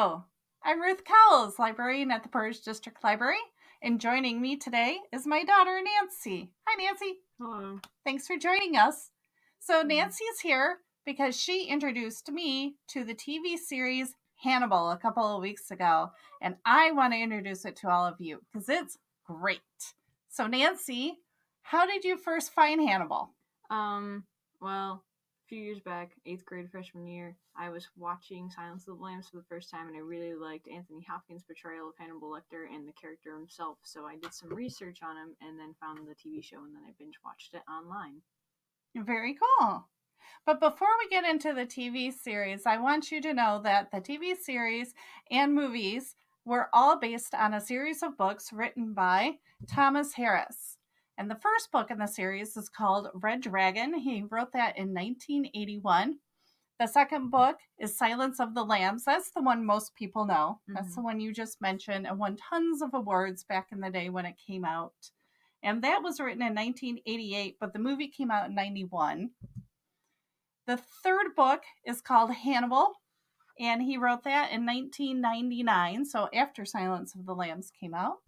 Hello, I'm Ruth Cowles, librarian at the Portage District Library, and joining me today is my daughter Nancy. Hi, Nancy. Hello. Thanks for joining us. So, Nancy is here because she introduced me to the TV series Hannibal a couple of weeks ago, and I want to introduce it to all of you because it's great. So, Nancy, how did you first find Hannibal? Um, well, few years back, eighth grade freshman year, I was watching Silence of the Lambs for the first time, and I really liked Anthony Hopkins' portrayal of Hannibal Lecter and the character himself. So I did some research on him, and then found the TV show, and then I binge watched it online. Very cool. But before we get into the TV series, I want you to know that the TV series and movies were all based on a series of books written by Thomas Harris. And the first book in the series is called Red Dragon. He wrote that in 1981. The second book is Silence of the Lambs. That's the one most people know. That's the mm-hmm. one you just mentioned and won tons of awards back in the day when it came out. And that was written in 1988, but the movie came out in 91. The third book is called Hannibal, and he wrote that in 1999, so after Silence of the Lambs came out.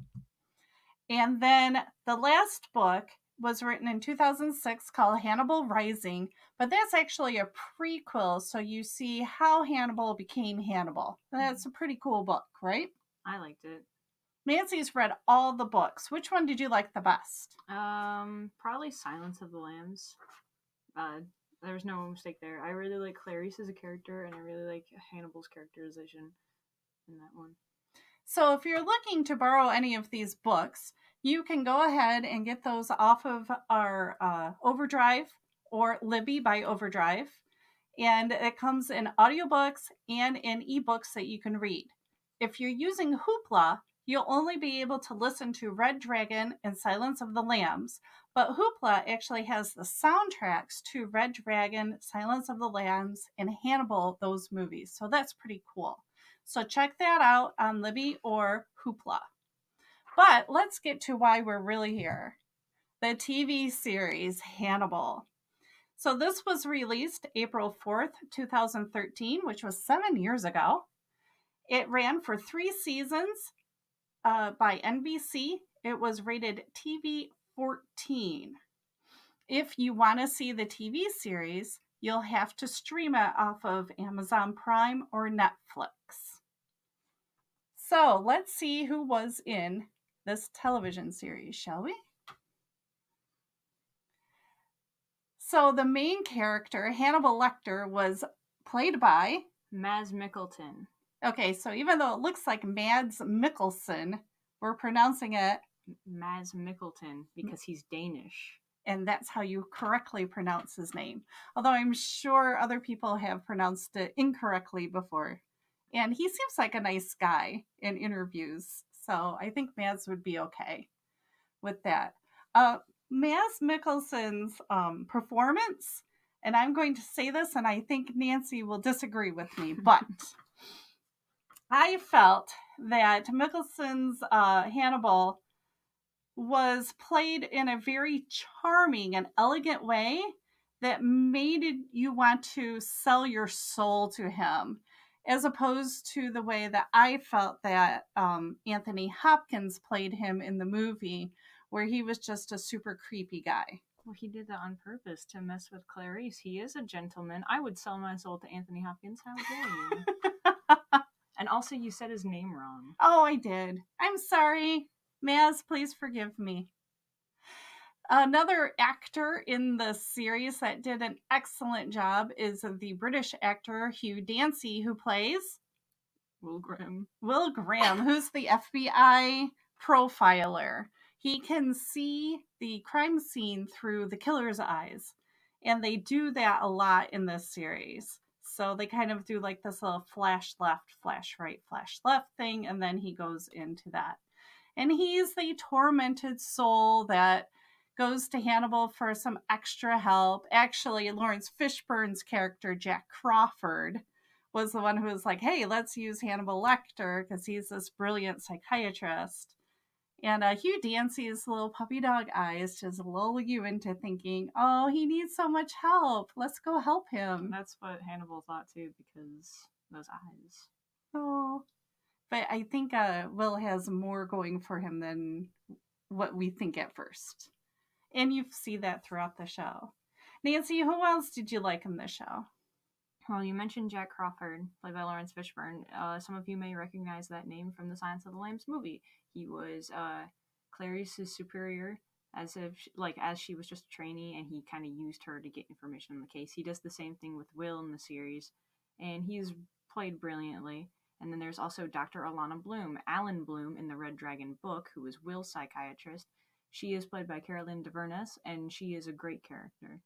And then the last book was written in 2006 called Hannibal Rising, but that's actually a prequel, so you see how Hannibal became Hannibal. That's a pretty cool book, right? I liked it. Nancy's read all the books. Which one did you like the best? Um, probably Silence of the Lambs. Uh, there was no mistake there. I really like Clarice as a character, and I really like Hannibal's characterization in that one. So, if you're looking to borrow any of these books, you can go ahead and get those off of our uh, Overdrive or Libby by Overdrive. And it comes in audiobooks and in ebooks that you can read. If you're using Hoopla, you'll only be able to listen to Red Dragon and Silence of the Lambs, but Hoopla actually has the soundtracks to Red Dragon, Silence of the Lambs, and Hannibal, those movies. So that's pretty cool. So check that out on Libby or Hoopla. But let's get to why we're really here the TV series Hannibal. So this was released April 4th, 2013, which was seven years ago. It ran for three seasons uh, by NBC. It was rated TV 14. If you want to see the TV series, you'll have to stream it off of Amazon Prime or Netflix. So let's see who was in this television series, shall we? So the main character, Hannibal Lecter, was played by Maz Mickleton. Okay, so even though it looks like Mads Mikkelsen, we're pronouncing it, Maz Mickleton because he's Danish. and that's how you correctly pronounce his name. Although I'm sure other people have pronounced it incorrectly before. And he seems like a nice guy in interviews, so I think Mads would be okay with that. Uh, Mads Mikkelsen's um, performance, and I'm going to say this, and I think Nancy will disagree with me, but I felt that Mikkelsen's uh, Hannibal was played in a very charming and elegant way that made it, you want to sell your soul to him, as opposed to the way that I felt that um, Anthony Hopkins played him in the movie, where he was just a super creepy guy. Well, he did that on purpose to mess with Clarice. He is a gentleman. I would sell my soul to Anthony Hopkins. How dare you? and also, you said his name wrong. Oh, I did. I'm sorry. Maz, please forgive me. Another actor in the series that did an excellent job is the British actor Hugh Dancy, who plays Will Grimm. Will Graham, who's the FBI profiler. He can see the crime scene through the killer's eyes, and they do that a lot in this series. So they kind of do like this little flash left, flash right, flash left thing, and then he goes into that. And he's the tormented soul that goes to Hannibal for some extra help. Actually, Laurence Fishburne's character, Jack Crawford, was the one who was like, hey, let's use Hannibal Lecter because he's this brilliant psychiatrist. And uh, Hugh Dancy's little puppy dog eyes just lull you into thinking, oh, he needs so much help. Let's go help him. That's what Hannibal thought too, because those eyes. Oh, but I think uh, Will has more going for him than what we think at first, and you see that throughout the show. Nancy, who else did you like in the show? Well, you mentioned Jack Crawford, played by Laurence Fishburne. Uh, some of you may recognize that name from the Silence of the Lambs movie. He was uh, Clarice's superior, as if she, like as she was just a trainee, and he kind of used her to get information on the case. He does the same thing with Will in the series, and he's played brilliantly. And then there's also Dr. Alana Bloom, Alan Bloom in the Red Dragon book, who is Will's psychiatrist. She is played by Caroline Dhavernas, and she is a great character.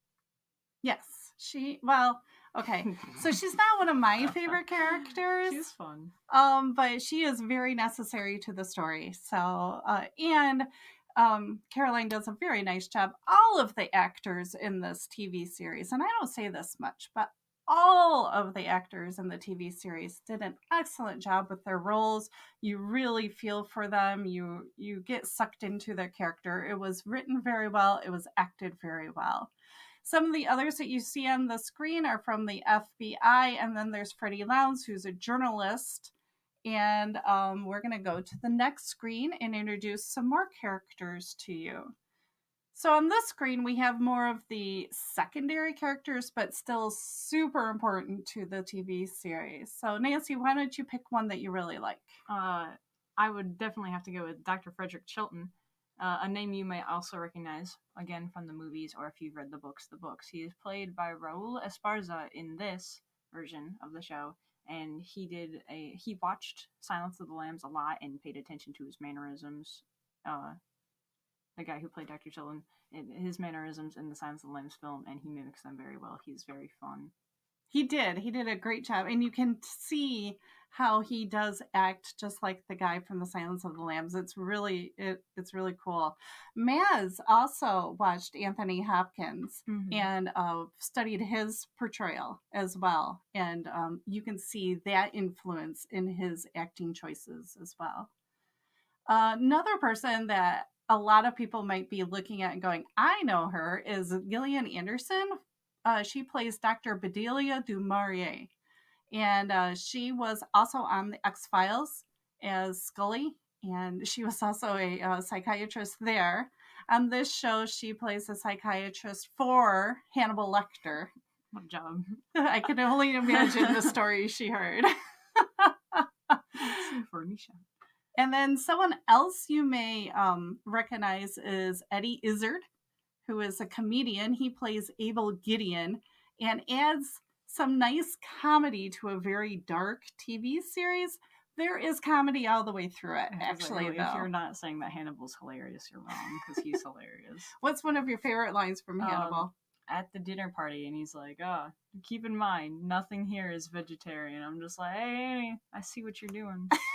Yes, she. Well, okay, so she's not one of my favorite characters. She's fun. Um, but she is very necessary to the story. So, uh, and um, Caroline does a very nice job. All of the actors in this TV series, and I don't say this much, but all of the actors in the TV series did an excellent job with their roles. You really feel for them. You you get sucked into their character. It was written very well. It was acted very well. Some of the others that you see on the screen are from the FBI, and then there's Freddie Lounds, who's a journalist. And um, we're going to go to the next screen and introduce some more characters to you. So on this screen, we have more of the secondary characters, but still super important to the TV series. So Nancy, why don't you pick one that you really like? Uh, I would definitely have to go with Dr. Frederick Chilton, uh, a name you may also recognize again from the movies or if you've read the books. The books. He is played by Raul Esparza in this version of the show, and he did a he watched Silence of the Lambs a lot and paid attention to his mannerisms. Uh, the guy who played Dr. Chilton, his mannerisms in the Silence of the Lambs film, and he mimics them very well. He's very fun. He did. He did a great job, and you can see how he does act just like the guy from the Silence of the Lambs. It's really it, it's really cool. Maz also watched Anthony Hopkins Mhm. and uh, studied his portrayal as well, and um, you can see that influence in his acting choices as well. Uh, another person that a lot of people might be looking at and going, "I know her," is Gillian Anderson. Uh, she plays Dr. Bedelia du Maurier and uh, she was also on the X Files as Scully, and she was also a, uh psychiatrist there. On this show, she plays a psychiatrist for Hannibal Lecter. What job? I can only imagine the story she heard. for Nisha. And then someone else you may um, recognize is Eddie Izzard, who is a comedian. He plays Abel Gideon and adds some nice comedy to a very dark TV series. There is comedy all the way through it, was like, actually, oh, if you're not saying that Hannibal's hilarious, you're wrong because he's hilarious. What's one of your favorite lines from Um, Hannibal? At the dinner party, and he's like, "Oh, keep in mind, nothing here is vegetarian." I'm just like, "Hey, I see what you're doing."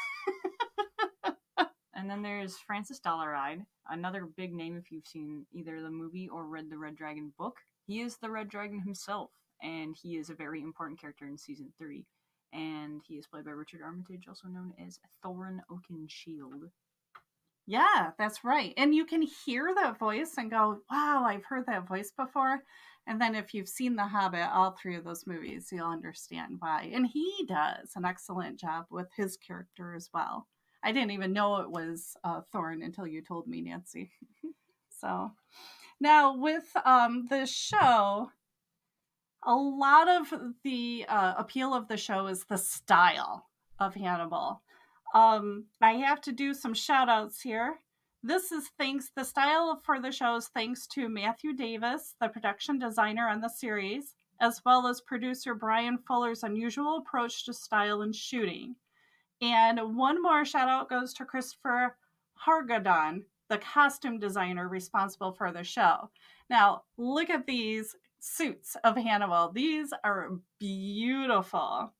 and then there's Francis Dolarhyde, another big name if you've seen either the movie or read the Red Dragon book. He is the Red Dragon himself, and he is a very important character in season three. And he is played by Richard Armitage, also known as Thorin Oakenshield. Yeah, that's right. And you can hear that voice and go, wow, I've heard that voice before. And then if you've seen The Hobbit, all three of those movies, you'll understand why. And he does an excellent job with his character as well. I didn't even know it was uh, Thorin until you told me, Nancy. so now with um, the show, a lot of the uh, appeal of the show is the style of Hannibal. Um, I have to do some shout outs here. This is thanks, the style for the show is thanks to Matthew Davis, the production designer on the series, as well as producer Bryan Fuller's unusual approach to style and shooting. And one more shout out goes to Christopher Hargadon, the costume designer responsible for the show. Now, look at these suits of Hannibal. These are beautiful.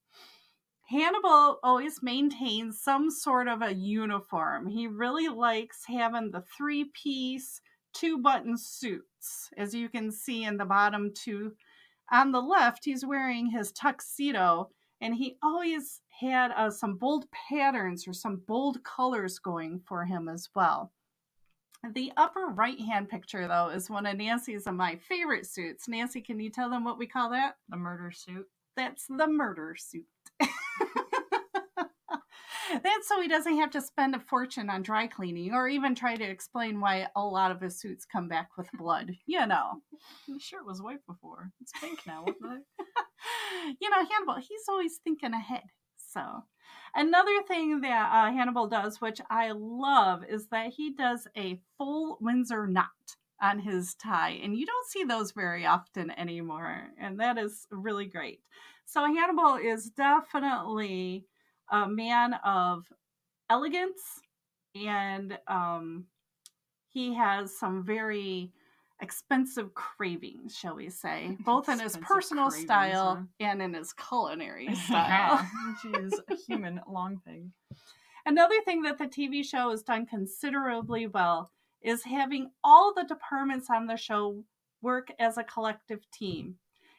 Hannibal always maintains some sort of a uniform. He really likes having the three piece, two button suits. As you can see in the bottom two. On the left, he's wearing his tuxedo, and he always had uh, some bold patterns or some bold colors going for him as well. The upper right hand picture, though, is one of Nancy's of my favorite suits. Nancy, can you tell them what we call that? The murder suit. That's the murder suit. That's so he doesn't have to spend a fortune on dry cleaning or even try to explain why a lot of his suits come back with blood. You know. The shirt was white before. It's pink now. What the you know, Hannibal, he's always thinking ahead. So, another thing that uh, Hannibal does, which I love, is that he does a full Windsor knot on his tie, and you don't see those very often anymore, and that is really great. So, Hannibal is definitely a man of elegance, and um, he has some very expensive cravings, shall we say, both in his personal style huh? and in his culinary style. she is a human long pig. Another thing that the TV show has done considerably well is having all the departments on the show work as a collective team.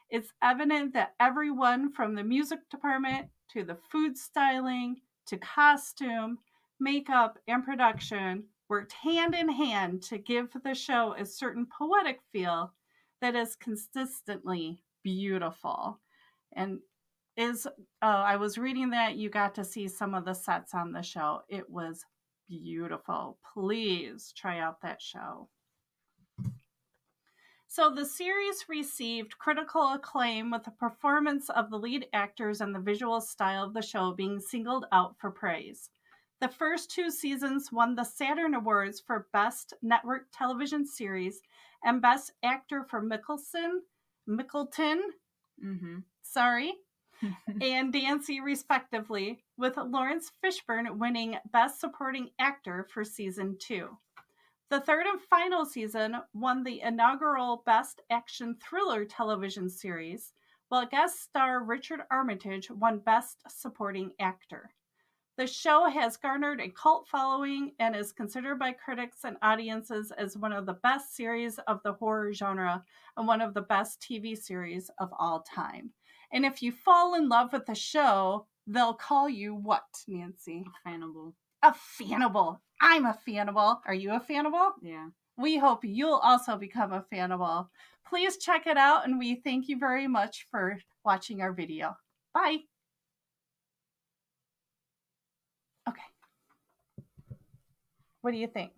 It's evident that everyone from the music department to the food styling to costume, makeup, and production worked hand in hand to give the show a certain poetic feel that is consistently beautiful. And is oh, I was reading that you got to see some of the sets on the show. It was beautiful. Please try out that show. So the series received critical acclaim with the performance of the lead actors and the visual style of the show being singled out for praise. The first two seasons won the Saturn Awards for Best Network Television Series and Best Actor for Mikkelsen, Mickleton, Mm-hmm. sorry, and Dancy, respectively, with Laurence Fishburne winning Best Supporting Actor for season two. The third and final season won the inaugural Best Action Thriller television series, while guest star Richard Armitage won Best Supporting Actor. The show has garnered a cult following and is considered by critics and audiences as one of the best series of the horror genre and one of the best TV series of all time. And if you fall in love with the show, they'll call you what, Nancy? Fannibal. A fannibal. I'm a fannibal. Are you a fannibal? Yeah. We hope you'll also become a fannibal. Please check it out, and we thank you very much for watching our video. Bye. Okay. What do you think?